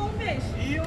um beijinho.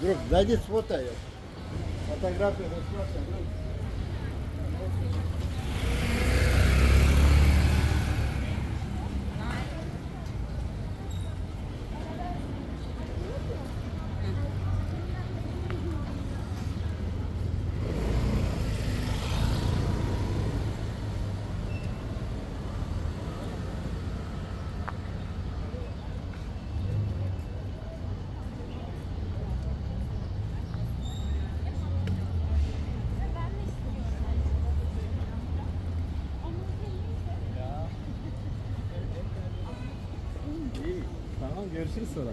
Друг, зайди сфотай. Фотографию засмотрим, друг. Görüşürüz sonra.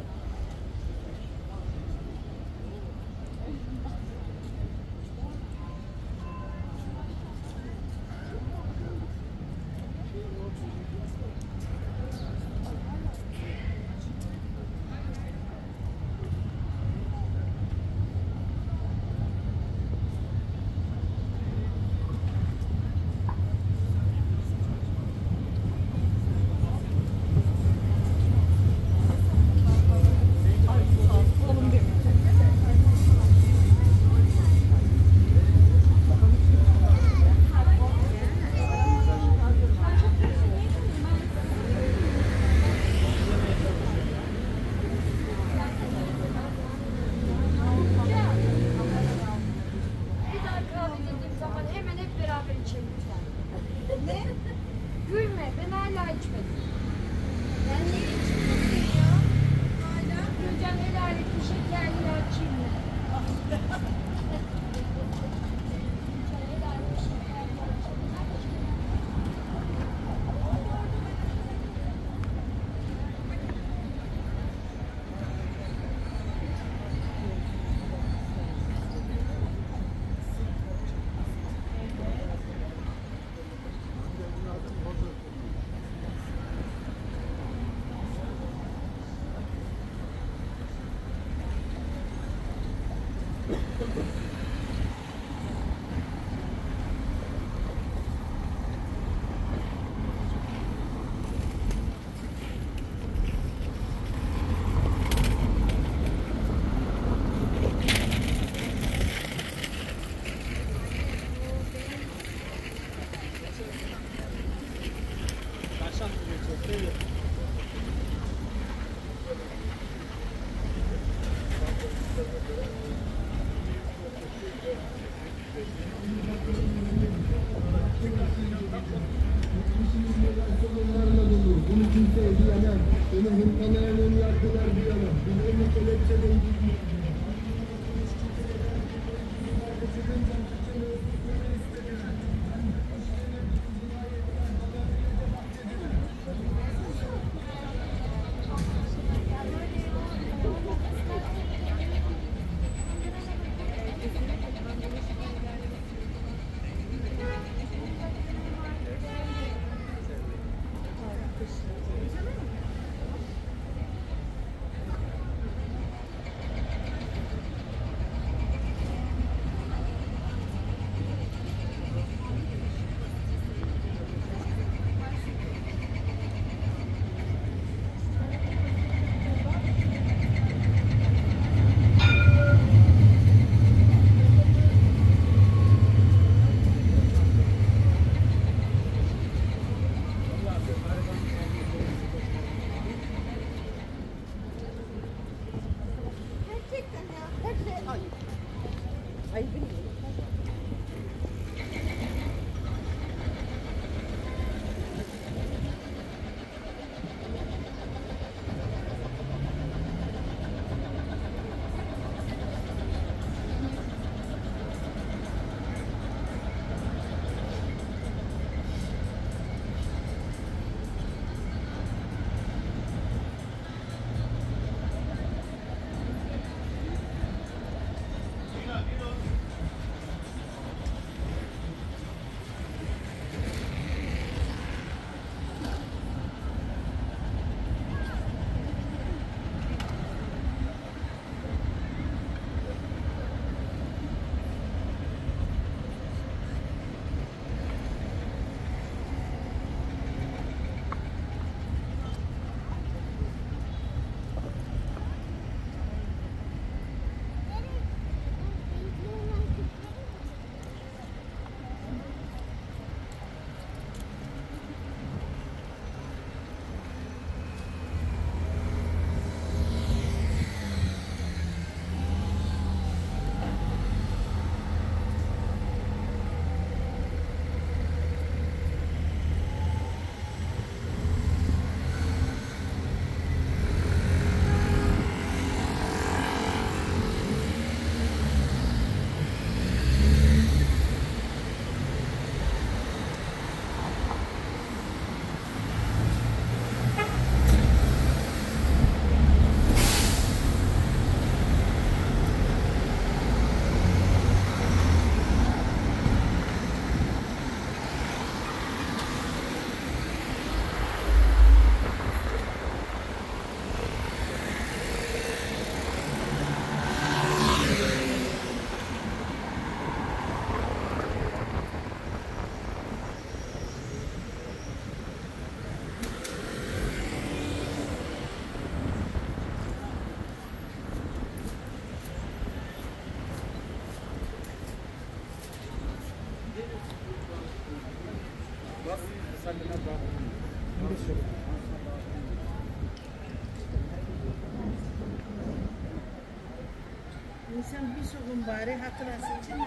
Bunun bari hatırası için.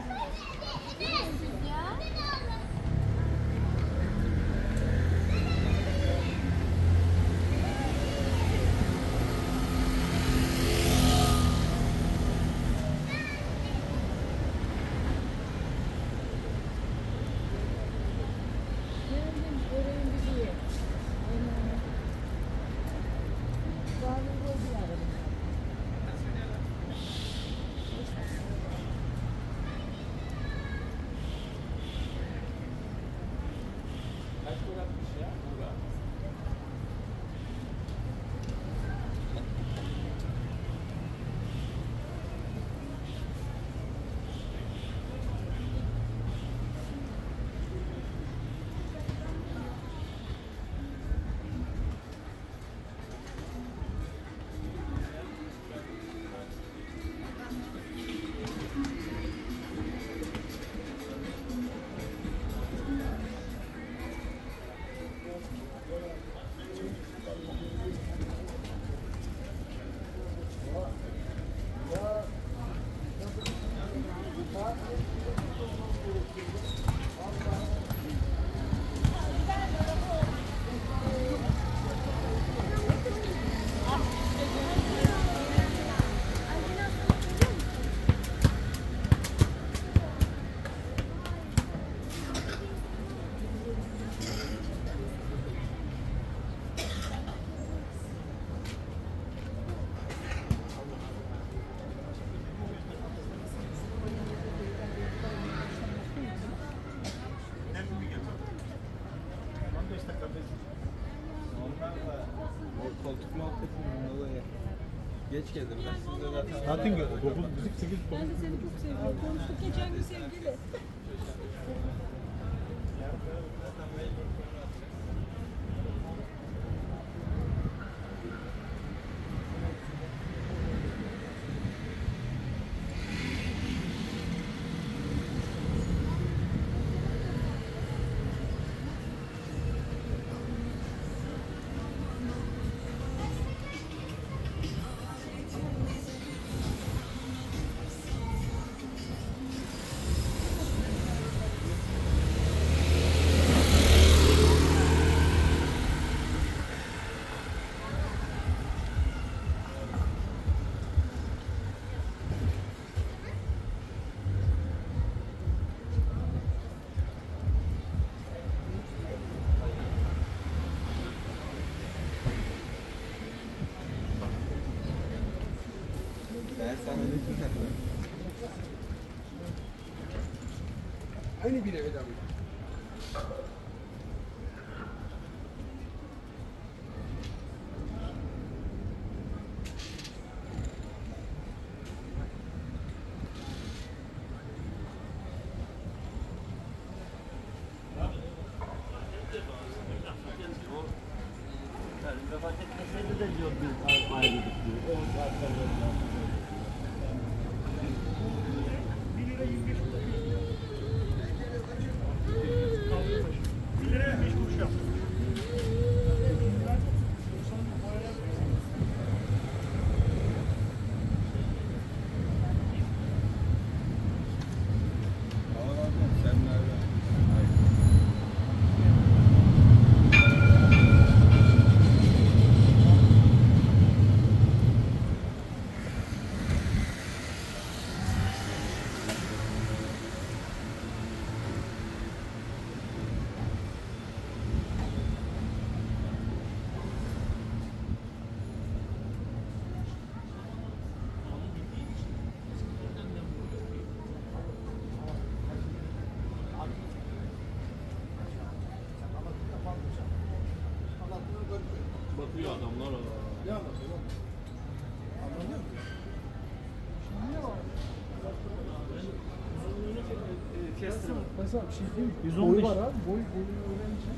Geç geldim ben. Sizde zaten... Zaten 9, 8, Ben de seni çok seviyorum. Konuştuk geçen gün sevgili. Hani bir eve davet Mesela bir şey değil mi? 115. Boyu var abi. Boy, boyu öğrenci.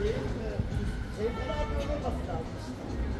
全部ラーメンをねバスタートしてる。